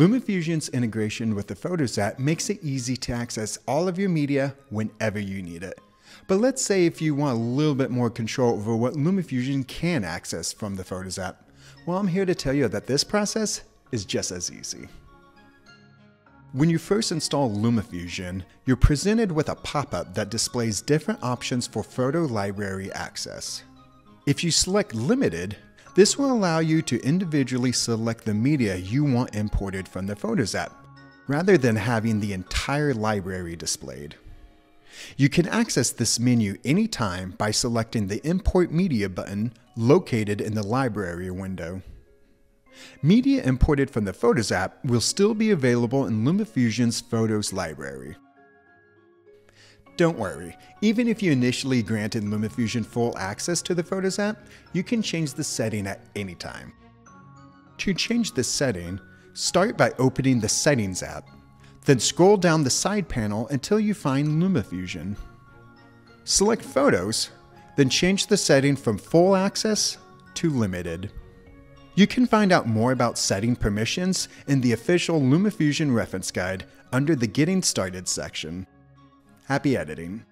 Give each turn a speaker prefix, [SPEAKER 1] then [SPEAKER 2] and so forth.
[SPEAKER 1] LumaFusion's integration with the Photos app makes it easy to access all of your media whenever you need it. But let's say if you want a little bit more control over what LumaFusion can access from the Photos app. Well, I'm here to tell you that this process is just as easy. When you first install LumaFusion, you're presented with a pop-up that displays different options for photo library access. If you select Limited, this will allow you to individually select the media you want imported from the Photos app, rather than having the entire library displayed. You can access this menu anytime by selecting the Import Media button located in the Library window. Media imported from the Photos app will still be available in LumaFusion's Photos library. Don't worry, even if you initially granted LumaFusion full access to the Photos app, you can change the setting at any time. To change the setting, start by opening the Settings app, then scroll down the side panel until you find LumaFusion. Select Photos, then change the setting from Full Access to Limited. You can find out more about setting permissions in the official LumaFusion reference guide under the Getting Started section. Happy editing!